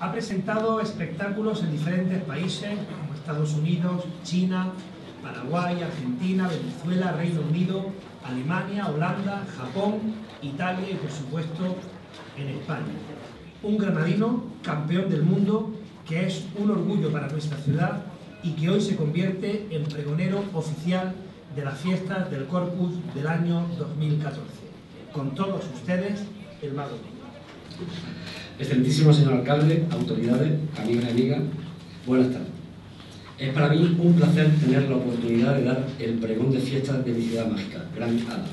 Ha presentado espectáculos en diferentes países como Estados Unidos, China, Paraguay, Argentina, Venezuela, Reino Unido, Alemania, Holanda, Japón, Italia y por supuesto en España. Un granadino campeón del mundo que es un orgullo para nuestra ciudad y que hoy se convierte en pregonero oficial de las fiestas del Corpus del año 2014. Con todos ustedes, el Mago Excelentísimo señor alcalde, autoridades, amigas y amigas, buenas tardes. Es para mí un placer tener la oportunidad de dar el pregón de fiestas de mi ciudad mágica, Gran Ada.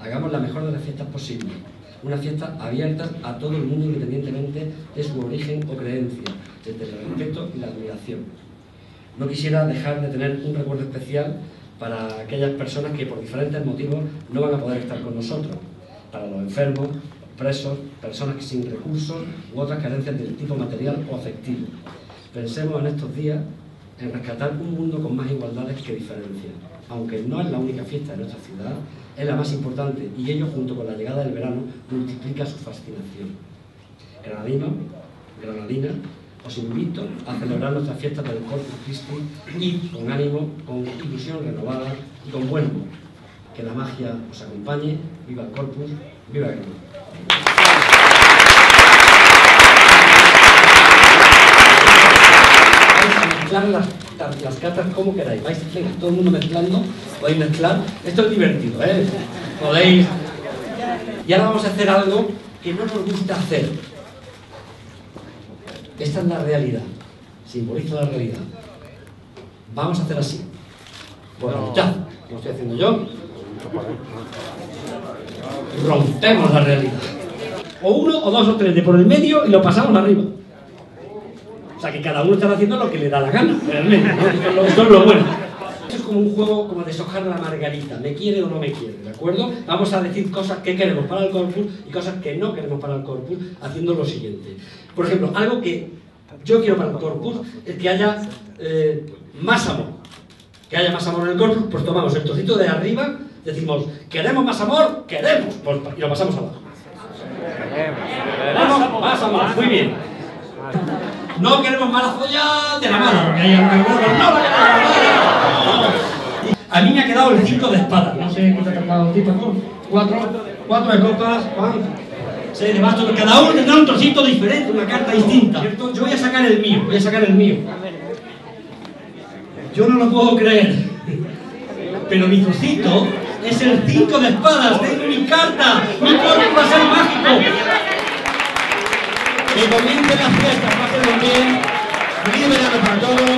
Hagamos la mejor de las fiestas posibles, una fiesta abierta a todo el mundo independientemente de su origen o creencia, desde el respeto y la admiración. No quisiera dejar de tener un recuerdo especial para aquellas personas que por diferentes motivos no van a poder estar con nosotros, para los enfermos, presos, personas sin recursos u otras carencias del tipo material o afectivo. Pensemos en estos días en rescatar un mundo con más igualdades que diferencias. Aunque no es la única fiesta de nuestra ciudad, es la más importante y ello, junto con la llegada del verano, multiplica su fascinación. Granadinos, granadinas, os invito a celebrar nuestras fiestas del Corpus Christi y con ánimo, con ilusión renovada y con buen humor. Que la magia os acompañe. Viva el Corpus, viva Granada. mezclar las, las cartas como queráis. Vais, venga, todo el mundo mezclando, podéis mezclar. Esto es divertido, ¿eh? Podéis. Y ahora vamos a hacer algo que no nos gusta hacer. Esta es la realidad. Simboliza la realidad. Vamos a hacer así. Bueno, ya, como estoy haciendo yo. Rompemos la realidad. O uno, o dos, o tres, de por el medio y lo pasamos arriba. O sea que cada uno está haciendo lo que le da la gana, realmente. es lo bueno. Esto es como un juego como deshojar la margarita. ¿Me quiere o no me quiere? ¿De acuerdo? Vamos a decir cosas que queremos para el corpus y cosas que no queremos para el corpus, haciendo lo siguiente. Por ejemplo, algo que yo quiero para el corpus es que haya eh, más amor. Que haya más amor en el corpus, pues tomamos el trocito de arriba, decimos, ¿queremos más amor? ¡Queremos! Pues, y lo pasamos abajo. Queremos más amor. Muy bien. No queremos mala folla de la mala, porque hay algunos no la queremos A mí me ha quedado el 5 de espadas. No sé te ha tocado a ti, Paco. Cuatro, cuatro de copas, Juan. Seis de bastos. Cada uno tendrá un trocito diferente, una carta distinta. ¿cierto? Yo voy a sacar el mío, voy a sacar el mío. Yo no lo puedo creer. Pero mi trocito es el 5 de espadas de mi carta. Mi cómic va a ser mágico. Que comience las fiestas, pásenlo bien. Feliz para todos.